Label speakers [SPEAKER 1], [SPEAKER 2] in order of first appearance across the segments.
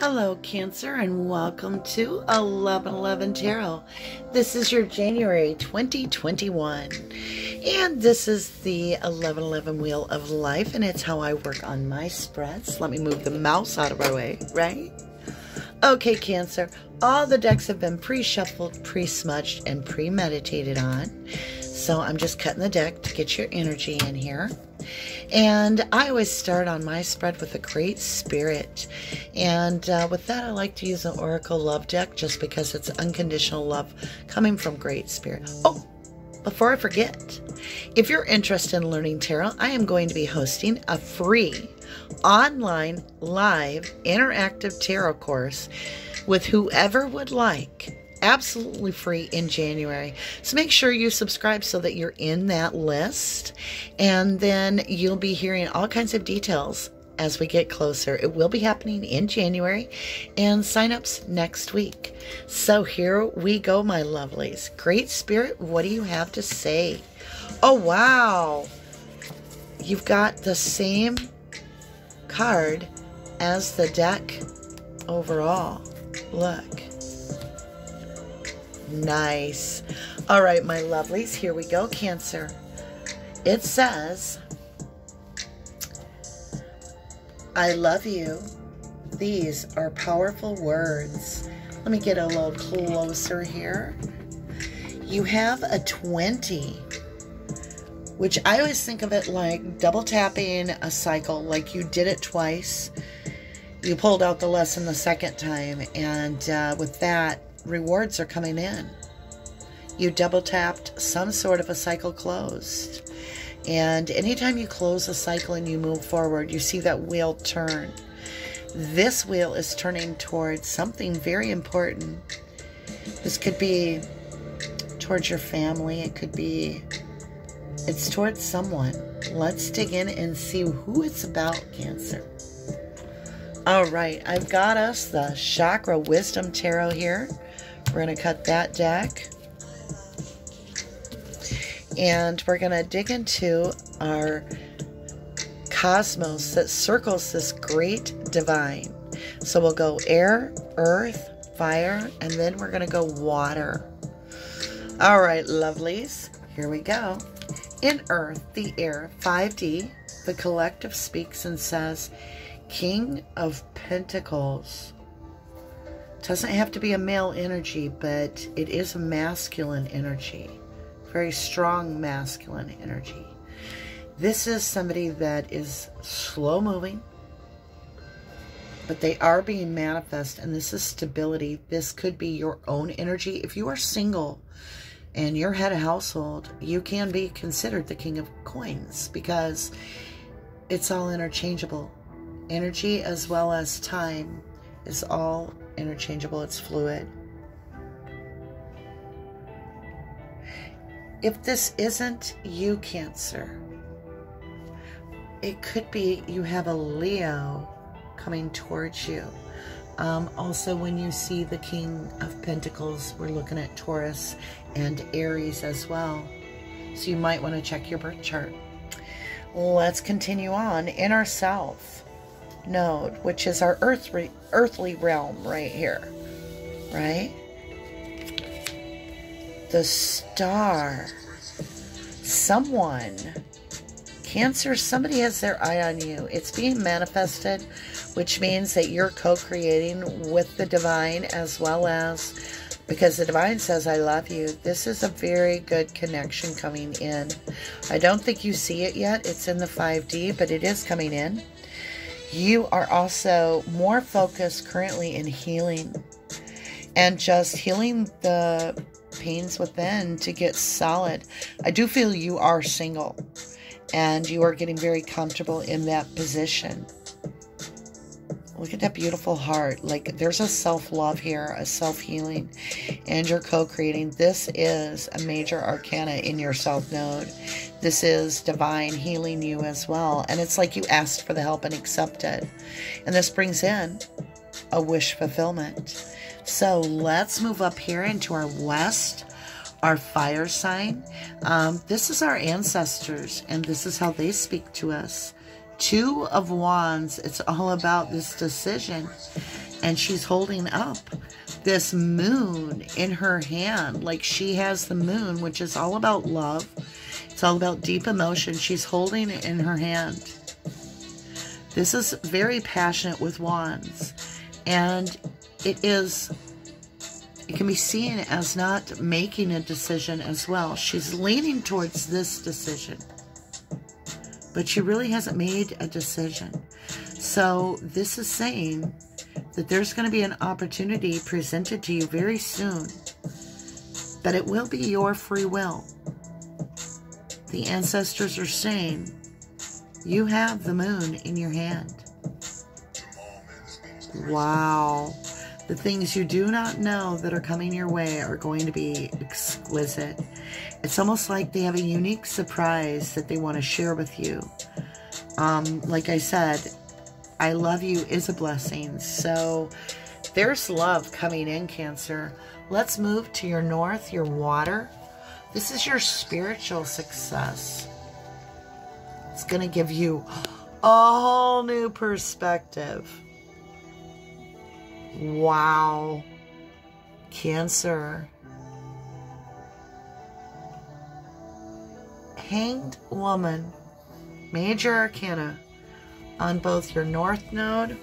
[SPEAKER 1] Hello, Cancer, and welcome to 1111 Tarot. This is your January 2021, and this is the 1111 Wheel of Life, and it's how I work on my spreads. Let me move the mouse out of our way, right? Okay, Cancer, all the decks have been pre shuffled, pre smudged, and pre meditated on. So I'm just cutting the deck to get your energy in here. And I always start on my spread with a great spirit. And uh, with that, I like to use an Oracle Love deck just because it's unconditional love coming from Great Spirit. Oh, before I forget, if you're interested in learning tarot, I am going to be hosting a free online live interactive tarot course with whoever would like absolutely free in January. So make sure you subscribe so that you're in that list. And then you'll be hearing all kinds of details as we get closer. It will be happening in January and signups next week. So here we go, my lovelies. Great Spirit, what do you have to say? Oh, wow. You've got the same card as the deck overall. Look. Nice. All right, my lovelies, here we go, Cancer. It says, I love you. These are powerful words. Let me get a little closer here. You have a 20, which I always think of it like double tapping a cycle, like you did it twice. You pulled out the lesson the second time, and uh, with that, rewards are coming in. You double tapped some sort of a cycle closed. And anytime you close a cycle and you move forward, you see that wheel turn. This wheel is turning towards something very important. This could be towards your family. It could be, it's towards someone. Let's dig in and see who it's about, Cancer. All right, I've got us the Chakra Wisdom Tarot here. We're going to cut that deck. And we're going to dig into our cosmos that circles this great divine. So we'll go air, earth, fire, and then we're going to go water. All right, lovelies, here we go. In earth, the air, 5D, the collective speaks and says, King of Pentacles. Doesn't have to be a male energy, but it is a masculine energy. Very strong masculine energy. This is somebody that is slow moving, but they are being manifest, and this is stability. This could be your own energy. If you are single and you're head of household, you can be considered the king of coins because it's all interchangeable. Energy as well as time is all interchangeable, it's fluid. If this isn't you, Cancer, it could be you have a Leo coming towards you. Um, also, when you see the King of Pentacles, we're looking at Taurus and Aries as well. So you might want to check your birth chart. Let's continue on. Inner Self node, which is our earthly, earthly realm right here, right? The star. Someone. Cancer, somebody has their eye on you. It's being manifested, which means that you're co-creating with the divine as well as because the divine says, I love you. This is a very good connection coming in. I don't think you see it yet. It's in the 5D, but it is coming in. You are also more focused currently in healing and just healing the pains within to get solid. I do feel you are single and you are getting very comfortable in that position. Look at that beautiful heart. Like there's a self-love here, a self-healing, and you're co-creating. This is a major arcana in your self node. This is divine healing you as well. And it's like you asked for the help and accepted. And this brings in a wish fulfillment. So let's move up here into our west, our fire sign. Um, this is our ancestors, and this is how they speak to us. Two of Wands, it's all about this decision. And she's holding up this moon in her hand. Like she has the moon, which is all about love. It's all about deep emotion. She's holding it in her hand. This is very passionate with wands. And it is it can be seen as not making a decision as well. She's leaning towards this decision, but she really hasn't made a decision. So, this is saying that there's going to be an opportunity presented to you very soon, but it will be your free will. The ancestors are saying you have the moon in your hand. Wow. The things you do not know that are coming your way are going to be exquisite. It's almost like they have a unique surprise that they want to share with you. Um, like I said, I love you is a blessing. So there's love coming in, Cancer. Let's move to your north, your water. This is your spiritual success. It's going to give you a whole new perspective. Wow. Cancer. Hanged Woman, Major Arcana, on both your North Node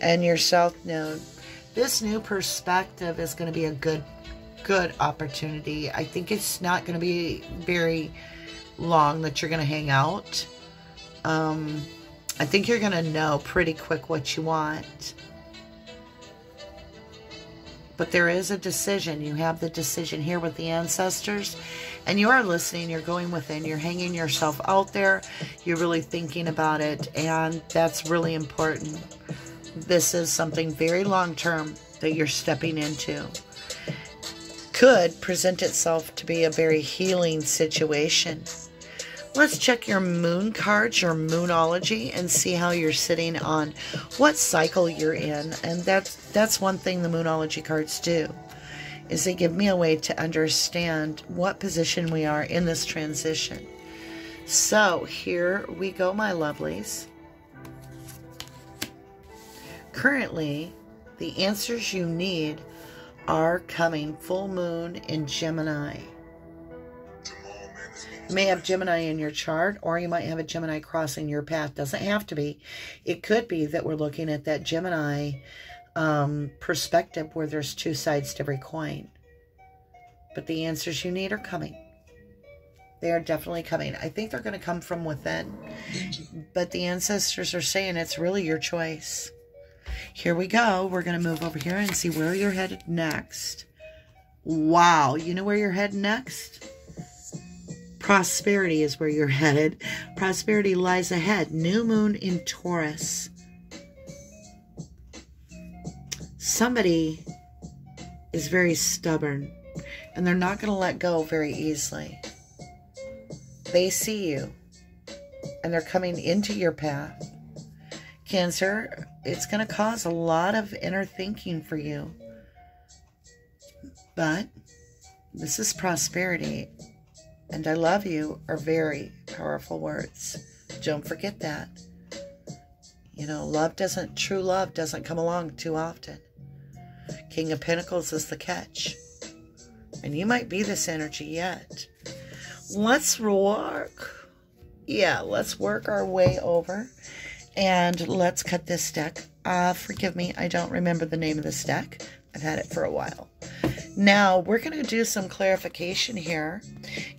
[SPEAKER 1] and your South Node. This new perspective is going to be a good, good opportunity. I think it's not going to be very long that you're going to hang out. Um, I think you're going to know pretty quick what you want. But there is a decision. You have the decision here with the ancestors, and you are listening. You're going within. You're hanging yourself out there. You're really thinking about it, and that's really important. This is something very long term that you're stepping into. Could present itself to be a very healing situation. Let's check your moon cards, your moonology, and see how you're sitting on what cycle you're in. And that's that's one thing the moonology cards do is they give me a way to understand what position we are in this transition. So here we go, my lovelies. Currently, the answers you need are coming full moon in Gemini. May have Gemini in your chart, or you might have a Gemini crossing your path. Doesn't have to be. It could be that we're looking at that Gemini um, perspective where there's two sides to every coin. But the answers you need are coming. They are definitely coming. I think they're going to come from within. But the ancestors are saying it's really your choice. Here we go. We're going to move over here and see where you're headed next. Wow. You know where you're headed next? Prosperity is where you're headed. Prosperity lies ahead. New moon in Taurus. Somebody is very stubborn and they're not going to let go very easily. They see you and they're coming into your path. Cancer, it's going to cause a lot of inner thinking for you. But this is prosperity and I love you are very powerful words. Don't forget that. You know, love doesn't, true love doesn't come along too often. King of Pentacles is the catch. And you might be this energy yet. Let's work. Yeah, let's work our way over. And let's cut this deck. Uh, forgive me, I don't remember the name of this deck. I've had it for a while. Now, we're going to do some clarification here.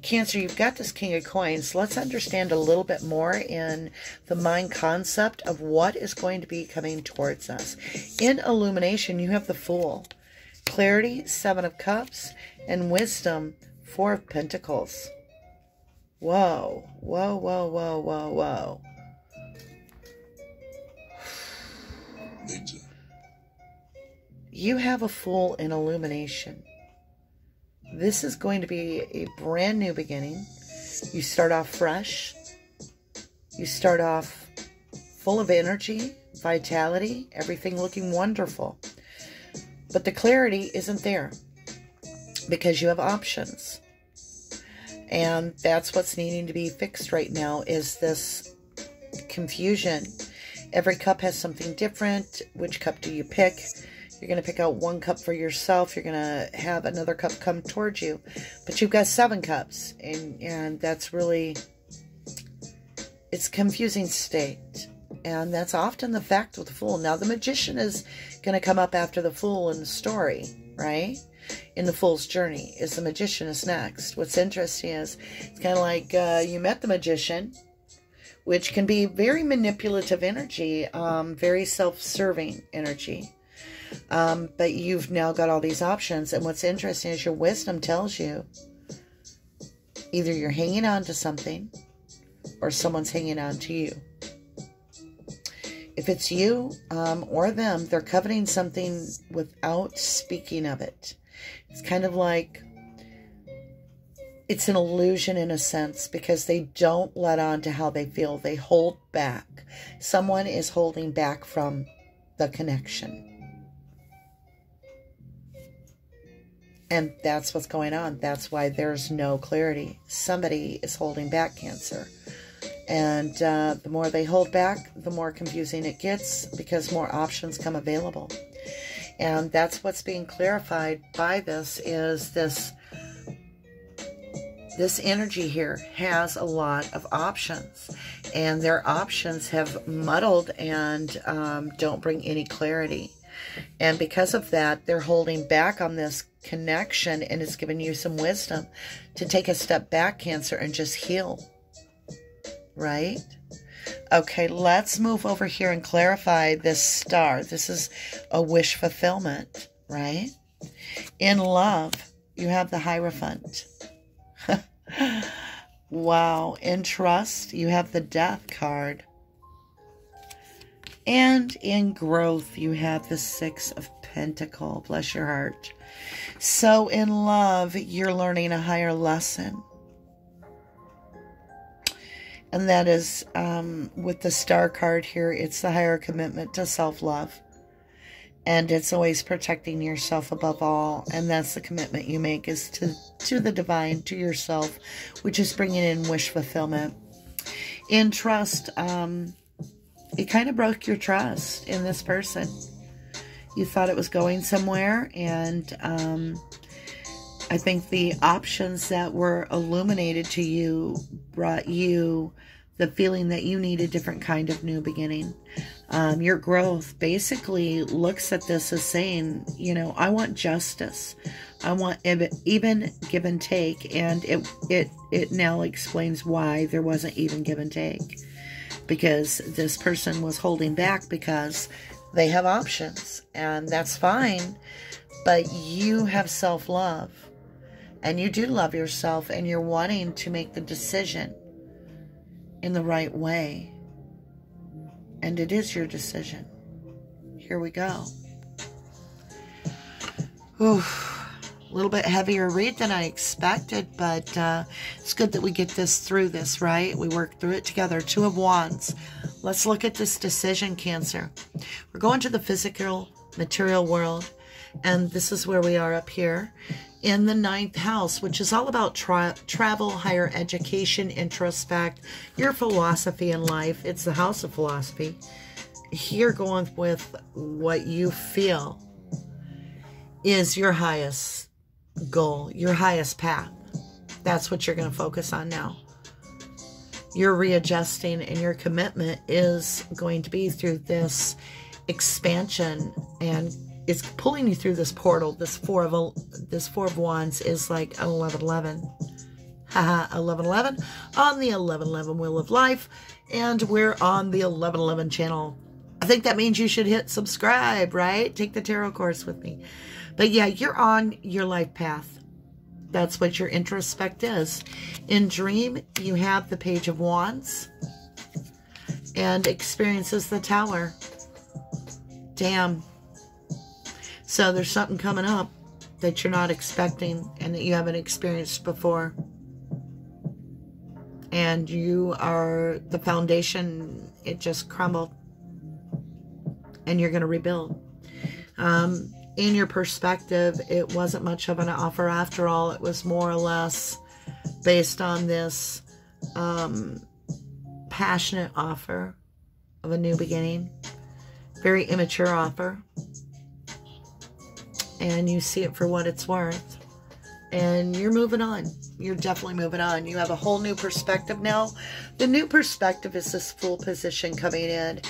[SPEAKER 1] Cancer, you've got this King of Coins. Let's understand a little bit more in the mind concept of what is going to be coming towards us. In Illumination, you have the Fool. Clarity, Seven of Cups, and Wisdom, Four of Pentacles. Whoa, whoa, whoa, whoa, whoa, whoa. You have a Fool in Illumination. This is going to be a brand new beginning. You start off fresh. You start off full of energy, vitality, everything looking wonderful. But the clarity isn't there because you have options. And that's what's needing to be fixed right now is this confusion Every cup has something different. Which cup do you pick? You're going to pick out one cup for yourself. You're going to have another cup come towards you. But you've got seven cups. And, and that's really, it's confusing state. And that's often the fact with the fool. Now, the magician is going to come up after the fool in the story, right? In the fool's journey is the magician is next. What's interesting is it's kind of like uh, you met the magician, which can be very manipulative energy, um, very self-serving energy. Um, but you've now got all these options. And what's interesting is your wisdom tells you either you're hanging on to something or someone's hanging on to you. If it's you um, or them, they're coveting something without speaking of it. It's kind of like it's an illusion in a sense because they don't let on to how they feel. They hold back. Someone is holding back from the connection. And that's what's going on. That's why there's no clarity. Somebody is holding back cancer. And uh, the more they hold back, the more confusing it gets because more options come available. And that's what's being clarified by this is this this energy here has a lot of options and their options have muddled and um, don't bring any clarity and because of that they're holding back on this connection and it's given you some wisdom to take a step back, Cancer, and just heal. Right? Okay, let's move over here and clarify this star. This is a wish fulfillment, right? In love, you have the Hierophant. wow. In trust, you have the Death card. And in growth, you have the Six of Pentacle. Bless your heart. So in love, you're learning a higher lesson. And that is um, with the star card here, it's the higher commitment to self love. And it's always protecting yourself above all. And that's the commitment you make is to, to the divine, to yourself, which is bringing in wish fulfillment. In trust, um, it kind of broke your trust in this person you thought it was going somewhere and um, I think the options that were illuminated to you brought you the feeling that you need a different kind of new beginning. Um, your growth basically looks at this as saying, you know, I want justice. I want even give and take, and it it it now explains why there wasn't even give and take, because this person was holding back because they have options, and that's fine. But you have self love, and you do love yourself, and you're wanting to make the decision in the right way. And it is your decision. Here we go. Oof a little bit heavier read than I expected, but uh, it's good that we get this through this, right? We work through it together. Two of Wands. Let's look at this decision, Cancer. We're going to the physical, material world, and this is where we are up here in the ninth house, which is all about tra travel, higher education, introspect, your philosophy in life. It's the house of philosophy. Here, going with what you feel is your highest goal, your highest path. That's what you're going to focus on now. Your readjusting and your commitment is going to be through this expansion and it's pulling you through this portal. This four of this four of wands is like an 11 11. Haha, 11 11 on the 11 11 wheel of life. And we're on the 11 11 channel. I think that means you should hit subscribe, right? Take the tarot course with me. But yeah, you're on your life path. That's what your introspect is. In Dream, you have the Page of Wands and experiences the Tower. Damn. So there's something coming up that you're not expecting and that you haven't experienced before. And you are the foundation, it just crumbled. And you're going to rebuild. Um, in your perspective, it wasn't much of an offer after all. It was more or less based on this um, passionate offer of a new beginning. Very immature offer. And you see it for what it's worth. And you're moving on. You're definitely moving on. You have a whole new perspective now. The new perspective is this full position coming in.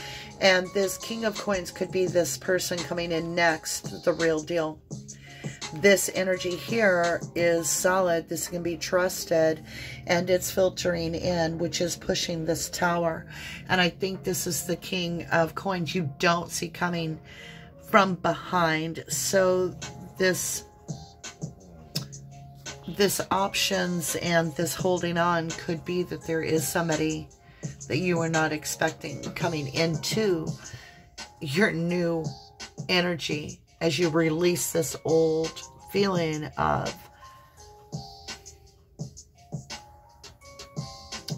[SPEAKER 1] And this King of Coins could be this person coming in next, the real deal this energy here is solid. This can be trusted and it's filtering in, which is pushing this tower. And I think this is the king of coins you don't see coming from behind. So this this options and this holding on could be that there is somebody that you are not expecting coming into your new energy as you release this old feeling of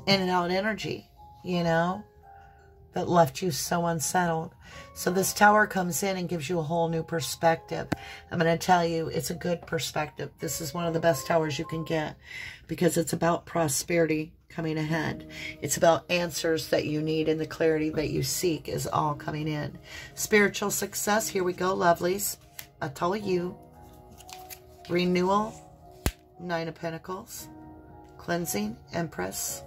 [SPEAKER 1] in and out energy, you know, that left you so unsettled. So this tower comes in and gives you a whole new perspective. I'm going to tell you, it's a good perspective. This is one of the best towers you can get because it's about prosperity coming ahead. It's about answers that you need and the clarity that you seek is all coming in. Spiritual success. Here we go, lovelies. I tell you. Renewal. Nine of Pentacles. Cleansing. Empress.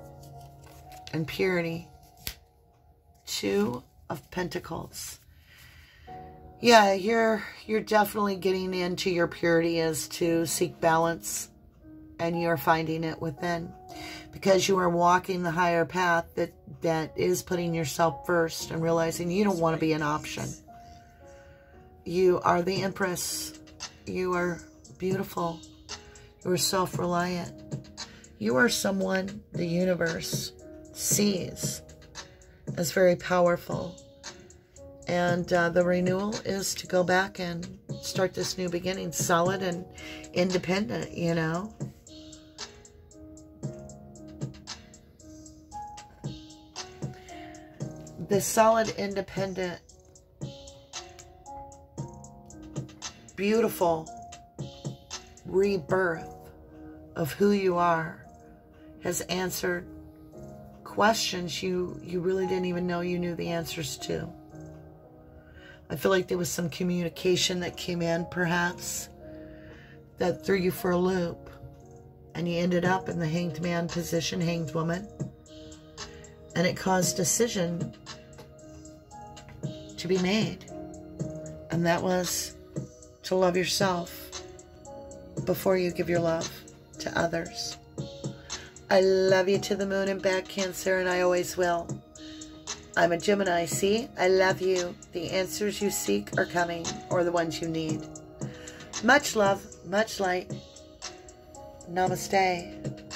[SPEAKER 1] And purity. Two of Pentacles. Yeah, you're you're definitely getting into your purity as to seek balance and you're finding it within because you are walking the higher path that that is putting yourself first and realizing you don't want to be an option. You are the empress. You are beautiful. You are self-reliant. You are someone the universe sees as very powerful. And uh, the renewal is to go back and start this new beginning, solid and independent, you know. The solid, independent, beautiful rebirth of who you are has answered questions you, you really didn't even know you knew the answers to. I feel like there was some communication that came in, perhaps, that threw you for a loop. And you ended up in the hanged man position, hanged woman. And it caused decision to be made. And that was to love yourself before you give your love to others. I love you to the moon and back, Cancer, and I always will. I'm a Gemini, see? I love you. The answers you seek are coming, or the ones you need. Much love, much light. Namaste.